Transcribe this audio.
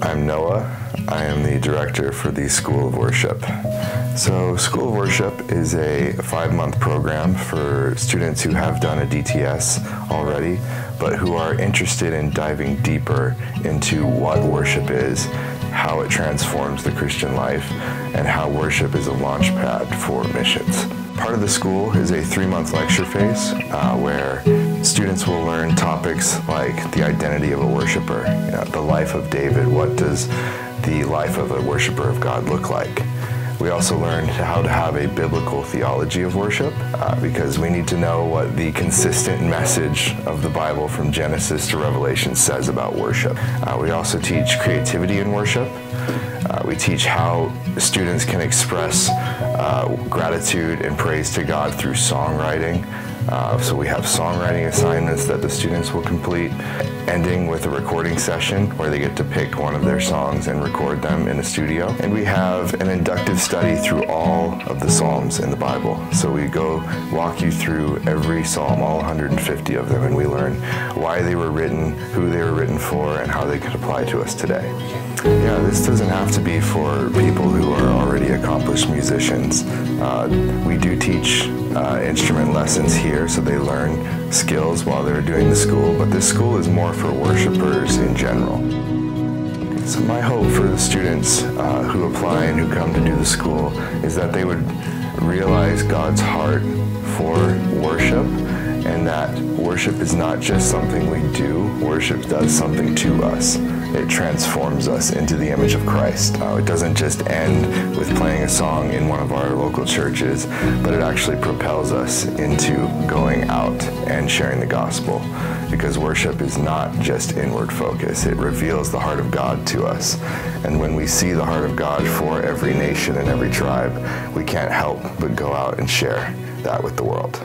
I'm Noah. I am the director for the School of Worship. So, School of Worship is a five month program for students who have done a DTS already, but who are interested in diving deeper into what worship is, how it transforms the Christian life, and how worship is a launch pad for missions. Part of the school is a three month lecture phase uh, where students will learn topics like the identity of a worshiper, you know, the life of David, what does the life of a worshiper of God look like. We also learned how to have a biblical theology of worship uh, because we need to know what the consistent message of the Bible from Genesis to Revelation says about worship. Uh, we also teach creativity in worship. Uh, we teach how students can express uh, gratitude and praise to God through songwriting. Uh, so we have songwriting assignments that the students will complete, ending with a recording session where they get to pick one of their songs and record them in a studio. And we have an inductive study through all of the Psalms in the Bible. So we go walk you through every Psalm, all 150 of them, and we learn why they were written, who they were written for, and how they could apply to us today. Yeah, this doesn't have to be for people who are already accomplished musicians. Uh, we do teach uh, instrument lessons here, so they learn skills while they're doing the school, but this school is more for worshipers in general. So my hope for the students uh, who apply and who come to do the school is that they would realize God's heart for worship and that worship is not just something we do, worship does something to us. It transforms us into the image of Christ. Uh, it doesn't just end with playing a song in one of our local churches, but it actually propels us into going out and sharing the gospel because worship is not just inward focus. It reveals the heart of God to us. And when we see the heart of God for every nation and every tribe, we can't help but go out and share that with the world.